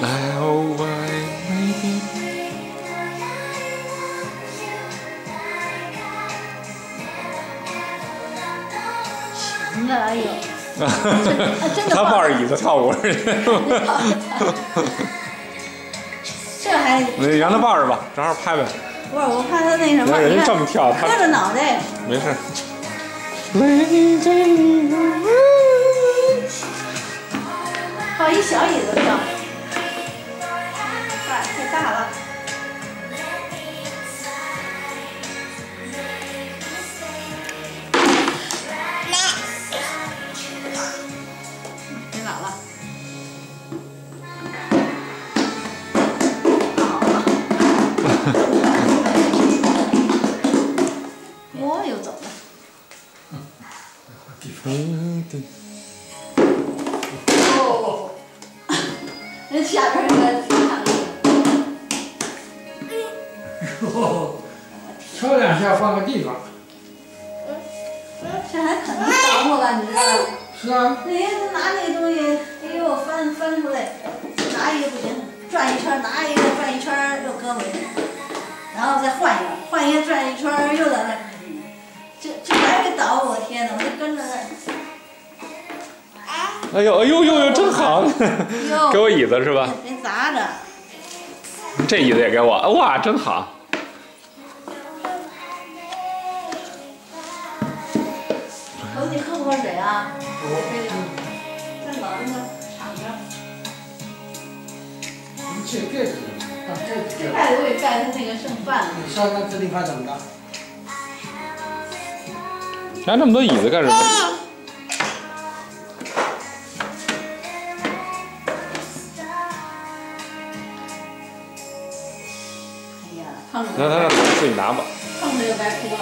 来哦，喂，maybe。行了，哎呦，真的他抱着椅子跳舞，这还你让他抱着吧，正好拍呗。不是，我怕他那什么，人你看这么跳，他磕着脑袋，没事。抱一小椅子哦，那下边那个挺长的。敲两下换个地方。嗯这还可能着我了，你知道吗？是啊。那人家拿那个东西，哎呦，翻翻出来，拿一个不行，转一圈，拿一个转一圈又搁回去，然后再换一个，换一个转一圈又在那哎呦哎呦呦呦，真好！给我椅子是吧？别砸着。这椅子也给我，哇，真好！头你喝不喝水啊？这个，这老那个敞着，这盖子，把盖子盖盖子我也盖成那个剩饭了。你上那这地方怎么着？拿这么多椅子干什么？那他让自己拿吧。碰着就该哭了。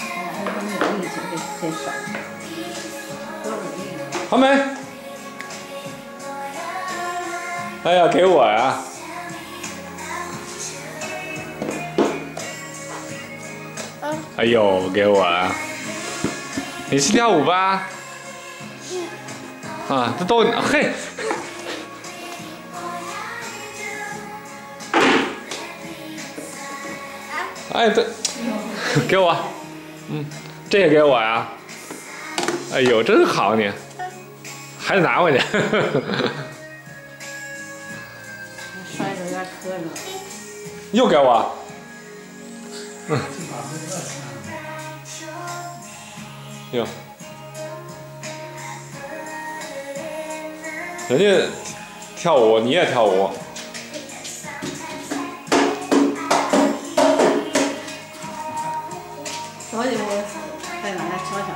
哎呀，还有没有力气这这手，多有力气。好没？哎呀，给我呀！哎呦，给我呀！你去跳舞吧。啊，这都嘿。哎，对，给我，嗯，这也给我呀。哎呦，真好你，还得拿回去。摔着有点磕着。又给我。嗯。哟。人家跳舞，你也跳舞。再往下敲敲。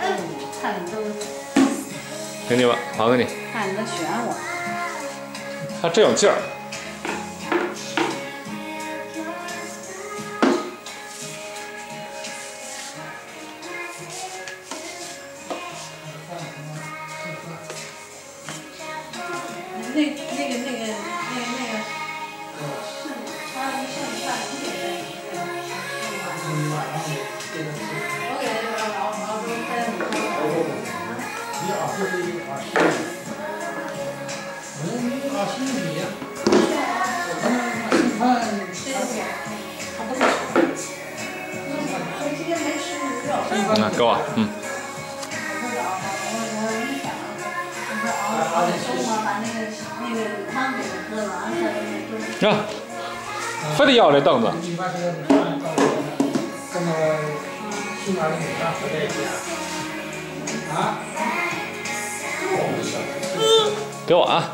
哎，看你都给你吧，还给你。看你都旋我。他真有劲儿。嗯，你熬稀米呀？我看那剩饭，他不是。我今天没吃肉。嗯，给我，嗯。熬点粥嘛，把那个那个汤给他喝了，完了再呀，非得要这凳子。啊？给我啊。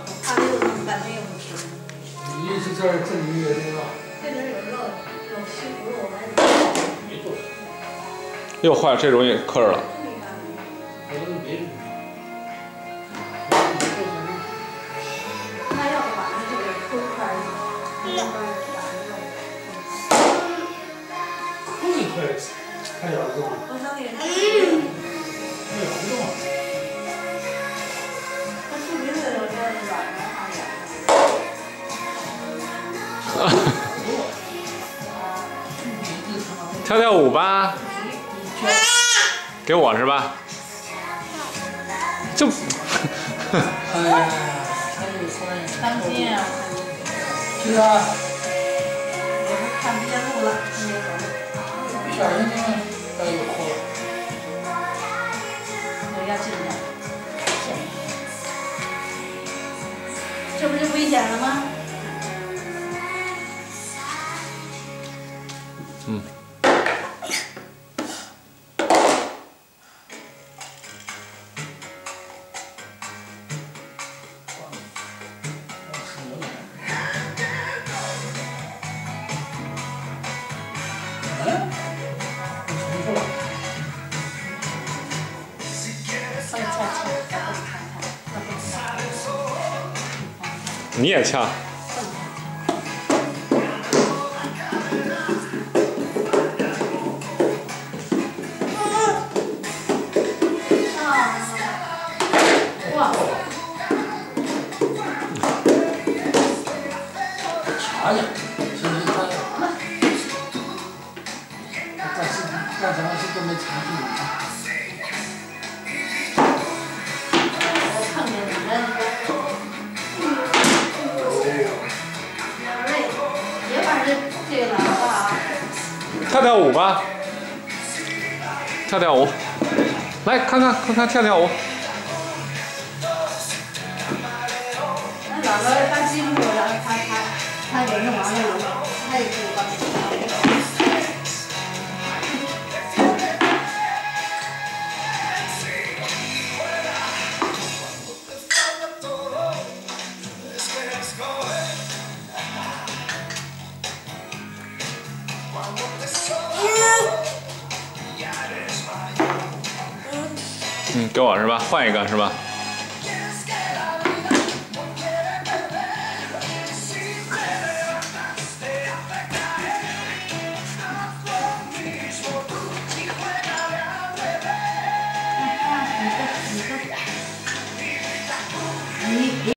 这儿这里有那个？这里有肉，有西葫芦，我没做。又坏了，这容易磕着了。跳跳舞吧。给我是吧？就，哎呀，他有欢迎。当心啊！是啊，我是看不见路了，小心就该有祸了。我要进来。这不就危险了吗？你也呛。啊！哇！查去，其实他干事干什么事都没程序。我跳跳舞吧，跳跳舞，来看看看看跳跳舞。那姥姥刚记录，然后他他他给弄完了以后，他也给我帮给我是吧？换一个是吧？